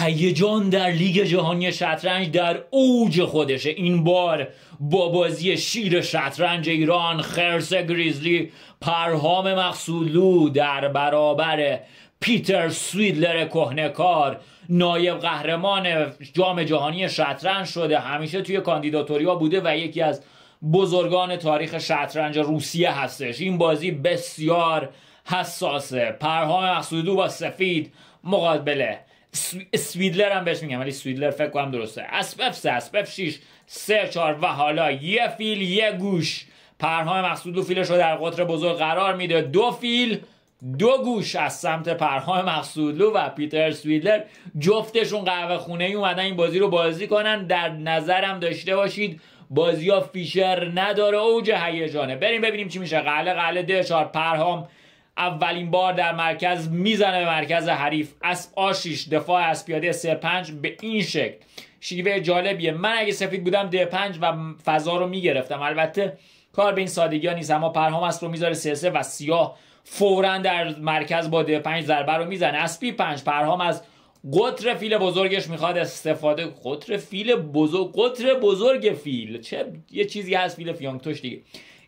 هیجان در لیگ جهانی شطرنج در اوج خودشه. این بار با بازی شیر شطرنج ایران خرس گریزلی پرهام مقصودلو در برابر پیتر سویدلر کهنکار نایب قهرمان جام جهانی شطرنج شده. همیشه توی کاندیداتوریا بوده و یکی از بزرگان تاریخ شطرنج روسیه هستش. این بازی بسیار حساسه. پرهام مقصودلو با سفید مقابله سویدلر هم بهش میگم ولی سویدلر فکر کنم درسته. اسب F3 اسب F6 3 4 و حالا یه فیل یه گوش. پرهام مقصودلو فیلش رو در قطر بزرگ قرار میده. دو فیل دو گوش از سمت پرهام مقصودلو و پیتر سویدلر. جفتشون قهوه خونه ای اومدن این بازی رو بازی کنن. در نظرم داشته باشید بازی ها فیشر نداره اوج هیجانه. بریم ببینیم چی میشه. قله قله ده چهار. پرهام اولین بار در مرکز می‌زنه به مرکز حریف. اسب آشیش دفاع از پیاده سر پنج به این شکل. شیوه جالبیه. من اگه سفید بودم ده پنج و فضا رو می‌گرفتم. البته کار به این سادگی ها نیست. اما پرهام اسب رو می‌ذاره سه سه و سیاه فورا در مرکز با ده پنج ضربه رو می‌زنه. اسپی پنج پرهام از قطر فیل بزرگش می‌خواد استفاده قطر فیل بزرگ قطر بزرگ فیل. چه یه چیزی هست فیل فیانگتوش دیگه.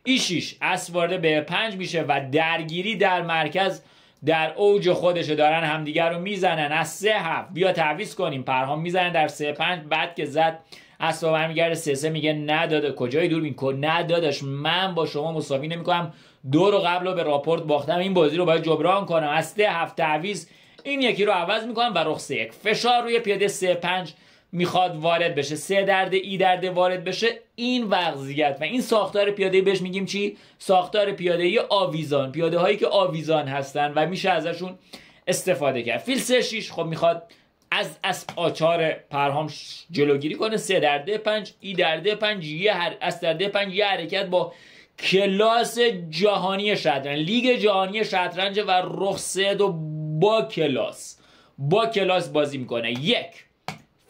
ای شیش اسب وارد به پنج میشه و درگیری در مرکز در اوج خودشه دارن همدیگر رو می‌زنن. از سه هفت. بیا تعویز کنیم. پرهام می‌زنن در سه پنج. بعد که زد اسب برمیگرده سه سه. میگه نداده کجای دور بین ندادش من با شما مساوی نمی‌کنم. دو رو قبل رو به راپورت باختم. این بازی رو باید جبران کنم. از سه هفت تعویز این یکی رو عوض می‌کنم و رخ سه یک. فشار روی پیاده سه پنج. می‌خواد وارد بشه. سه درده ای درده وارد بشه. این وضعیت. و این ساختار پیاده بهش میگیم چی؟ ساختار پیاده ای آویزان. پیاده هایی که آویزان هستن و میشه ازشون استفاده کرد. فیل سه شیش خب می‌خواد از از آچار پرهام جلوگیری کنه. سه درده پنج ای درده پنج یه هر از درده پنج یه حرکت با کلاس جهانی شطرنج. لیگ جهانی شطرنج و رخ دو با کلاس. با کلاس بازی می‌کنه. یک.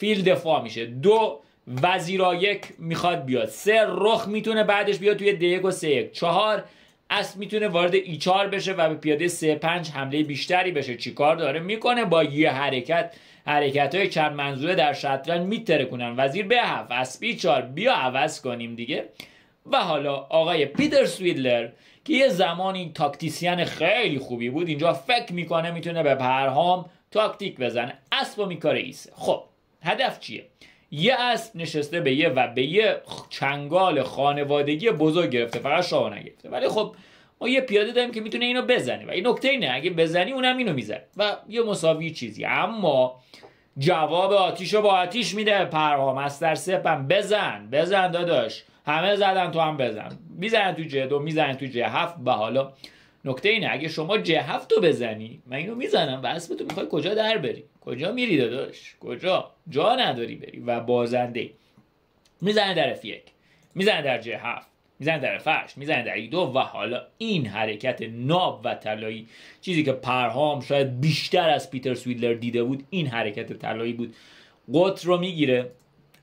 فیل دفاع میشه. دو وزیرا یک می‌خواد بیاد. سه رخ می‌تونه بعدش بیاد توی دیگ و سه یک. چهار اسب می‌تونه وارد ای چار بشه و به پیاده سه پنج حمله بیشتری بشه. چیکار داره؟ می‌کنه با یه حرکت. حرکت های چند منظوره در شطرنج میتره کنن وزیر به هفت اسبی چار بیا عوض کنیم دیگه. و حالا آقای پیتر سویدلر که یه زمانی تاکتیسیان خیلی خوبی بود اینجا فکر می‌کنه می‌تونه به پرهام تاکتیک بزنه. اسب و میکاره ایسه. خب هدف چیه؟ یه اسب نشسته به یه و به یه چنگال خانوادگی بزرگ گرفته فقط شاه نگرفته. ولی خب ما یه پیاده داریم که می‌تونه اینو بزنه. و این نکته اینه اگه بزنی اونم اینو می‌زنه. و یه مساوی چیزی. اما جواب آتیش با آتیش میده. پرهام از در سپم بزن بزن داداش. همه زدن تو هم بزن. می‌زنن تو جه دو می‌زنن تو جه هفت. و حالا نکته اینه اگه شما جه هفت رو بزنی من اینو می‌زنم و اسب تو می‌خوای کجا در بری؟ کجا میری داداش؟ کجا؟ جا نداری بری و بازنده. می‌زنه در اف یک می‌زنه در جه هفت می‌زنه در فرش می‌زنه در دو و حالا این حرکت ناب و طلایی. چیزی که پرهام شاید بیشتر از پیتر سویدلر دیده بود این حرکت طلایی بود. قطر رو می‌گیره.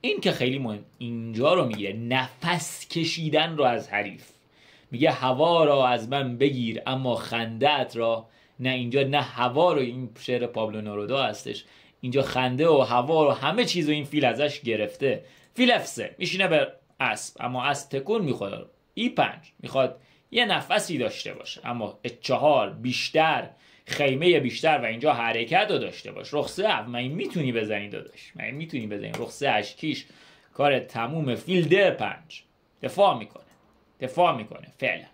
این که خیلی مهم اینجا رو می‌گیره. نفس کشیدن رو از حریف. میگه هوا را از من بگیر اما خندت را نه اینجا نه هوا رو این شعر پابلو نورودا هستش. اینجا خنده و هوا رو همه چیز رو این فیل ازش گرفته. فیل افسه میشینه به اسب اما اسب تکون می‌خواد. ای پنج می‌خواد یه نفسی داشته باشه اما چهار بیشتر خیمه بیشتر و اینجا حرکت رو داشته باش. رخصه من می‌تونی بزنی داداش؟ من می‌تونی بزنی. رخصه اشکیش کار تموم فیل ده پنج. دفاع می‌کنه. دفاع می‌کنه فعلا.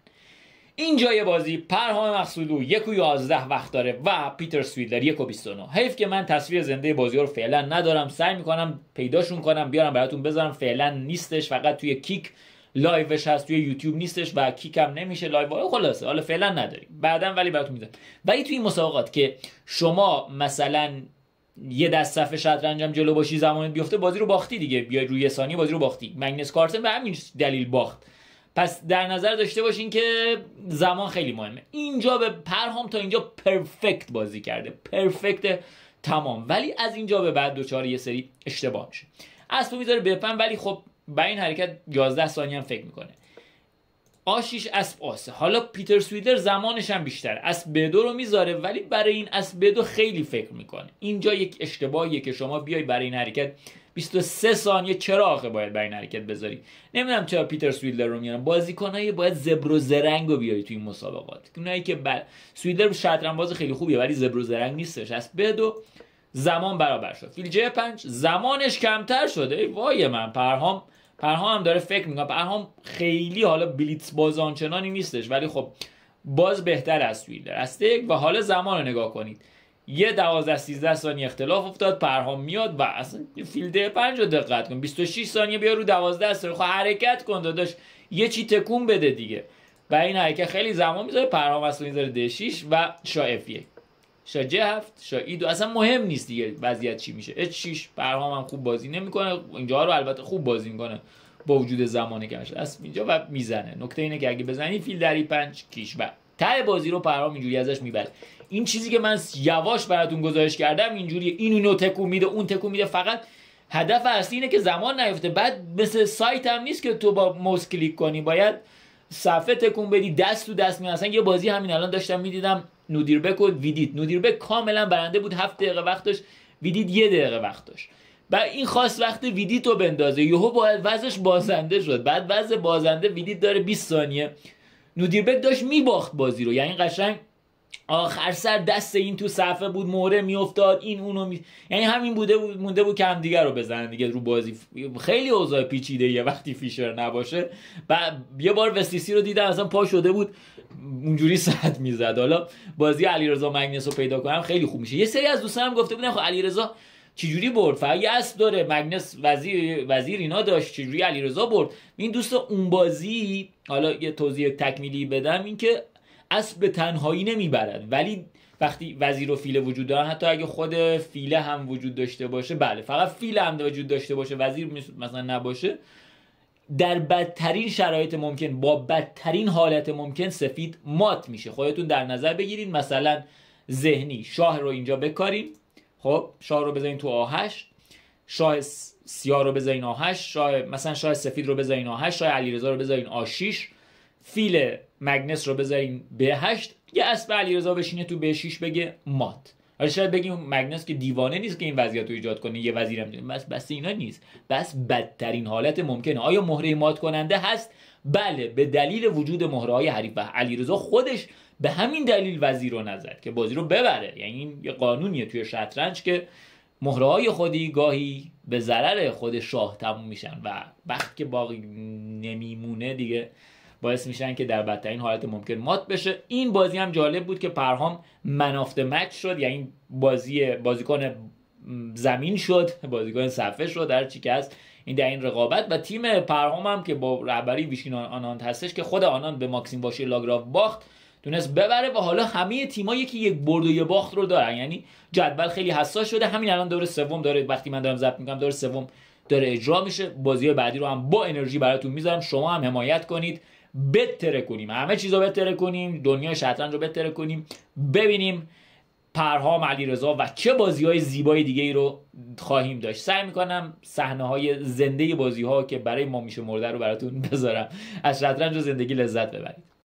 اینجای بازی پرهام مقصودو یک و یازده وقت داره و پیتر سویدلر یک و 29 حیف که من تصویر زنده بازی رو فعلا ندارم سعی می‌کنم پیداشون کنم بیارم براتون بذارم. فعلا نیستش فقط توی کیک live ش هست توی یوتیوب نیستش و کیک هم نمیشه live. خلاصه حالا فعلا نداریم. بعدا ولی براتون می‌ذارم. ولی توی این مسابقات که شما مثلا یه دست صفحه شطرنجم جلو باشی زمان بیفته بازی رو باختی دیگه. بیای روی ثانیه بازی رو باختی. مگنس کارلسن به همین دلیل باخت. پس در نظر داشته باشین که زمان خیلی مهمه. اینجا به پرهام تا اینجا perfect بازی کرده. perfect تمام. ولی از اینجا به بعد دچار یه سری اشتباه میشه. اسبو می‌ذاره بپن ولی خب با این حرکت 11 ثانیه هم فکر می‌کنه. آشیش اسب آسه. حالا پیتر سویدر زمانش هم بیشتر. اسب بدو رو می‌ذاره ولی برای این اسب بدو خیلی فکر می‌کنه. اینجا یک اشتباهیه که شما بیای برای این حرکت 23 ثانیه چرا آخه باید برای این حرکت بذاری؟ نمی‌دونم چرا پیتر سویدر رو میارن. بازیکنای باید زبر و زرنگ رو بیاری توی این مسابقات. اونایی که بل... سویدر شطرنج باز خیلی خوبیه ولی زبر و زرنگ نیستش. اسب بدو زمان برابر شد. فیل جه پنج زمانش کمتر شده ای وای من پرهام پرهام هم داره فکر می‌کنه. پرهام خیلی حالا بلیتس باز آنچنانی نیستش ولی خب باز بهتر از سویلر است و حالا زمان رو نگاه کنید. یه دوازده 13 ثانیه اختلاف افتاد پرهام میاد و اصلا فیلده پنج رو دقت کن. 26 ثانیه بیا رو 12 ثانیه خب حرکت کن داداش. یه چی تکون بده دیگه. و این حرکت خیلی زمان می‌ذاره پرهام اصلا می‌ذاره د 6 و شا اف 1 شا جه هفت شا ای دو. اصلا مهم نیست دیگه وضعیت چی میشه. اچ 6 پرهام هم خوب بازی نمی‌کنه. اینجا رو البته خوب بازی می‌کنه با وجود زمانی که از اینجا و می‌زنه. نکته اینه که اگه بزنی فیل دری پنج کیش و ته بازی رو پرهام اینجوری ازش می‌بره. این چیزی که من یواش براتون گزارش کردم اینجوری این اینو تکون میده اون تکون میده. فقط هدف اصلی اینه که زمان نیفته. بعد مثل سایت هم نیست که تو با موس کلیک کنی. باید صفحه تکون بدی دست تو دست می اصلا یه بازی همین الان داشتم می‌دیدم. نودیربک و ویدیت نودیربک کاملا برنده بود هفت دقیقه وقت داشت ویدیت یه دقیقه وقت داشت و این خاص وقت ویدیت رو بندازه. یهو باید وزش بازنده شد. بعد وز بازنده ویدیت داره 20 ثانیه. نودیربک داشت میباخت بازی رو. یعنی قشنگ آخر سر دست این تو صفحه بود موره میافتاد این اونو می... یعنی همین بوده بود مونده بود که هم دیگه رو بزنن دیگه رو بازی. خیلی اوضاع پیچیده یه وقتی فیشر نباشه. و یه بار وستیسی رو دیدم اصلا پا شده بود اونجوری صد می‌زد. حالا بازی علیرضا مگنس رو پیدا کنم خیلی خوب میشه. یه سری از دوستانم گفته بودن خب علیرضا چجوری برد؟ فقط یه اسب داره. مگنس وزیر وزیر اینا داشت چجوری علیرضا برد؟ این دوست اون بازی حالا یه توضیح تکمیلی بدم اینکه اسب به تنهایی نمی‌برد. ولی وقتی وزیر و فیله وجود دارن حتی اگه خود فیله هم وجود داشته باشه بله. فقط فیله هم وجود داشته باشه وزیر مثلا نباشه. در بدترین شرایط ممکن با بدترین حالت ممکن سفید مات میشه. خودتون در نظر بگیرید مثلا ذهنی. شاه رو اینجا بکاریم خب شاه رو بذارین تو آهش. شاه سیاه رو بذارین آهش. شاه مثلا شاه سفید رو بذارین آهش. شاه علیرضا رو بذارین آشیش. فیل مگنس رو بذارین به هشت یه اسب علیرضا بشینه تو به 6 بگه مات. حالا شاید بگیم مگنس که دیوانه نیست که این وضعیت رو ایجاد کنه یه وزیرم بس بس اینا نیست. بس بدترین حالت ممکنه. آیا مهره مات کننده هست؟ بله به دلیل وجود مهره های حریف. و علیرضا خودش به همین دلیل وزیر رو نزد که بازی رو ببره. یعنی این یه قانونیه توی شطرنج که مهره های خودی گاهی به ضرر خود شاه تموم میشن. و وقت که باقی نمیمونه دیگه باعث میشن که در بدترین حالت ممکن مات بشه. این بازی هم جالب بود که پرهام منافت مچ شد یعنی بازی بازیکن زمین شد بازیکن صفحه شد در چی که هست این در این رقابت. و تیم پرهام هم که با رهبری ویشین آنان هستش که خود آنان به ماکسیم باشی لاگراف باخت تونست ببره و حالا همه تیمایی که یک برد و یه باخت رو دارن. یعنی جدول خیلی حساس شده. همین الان دور سوم داره وقتی من دارم ضبط می‌کنم دور سوم داره اجرا میشه. بازی بعدی رو هم با انرژی براتون می‌ذارم. شما هم حمایت کنید. بتره کنیم. همه چیز رو بتره کنیم دنیای شطرنج رو بتره کنیم ببینیم پرهام علیرضا و چه بازی های زیبای دیگه ای رو خواهیم داشت. سعی می‌کنم صحنه های زنده بازی ها که برای ما میشه مرده رو براتون بذارم. از شطرنج و زندگی لذت ببرید.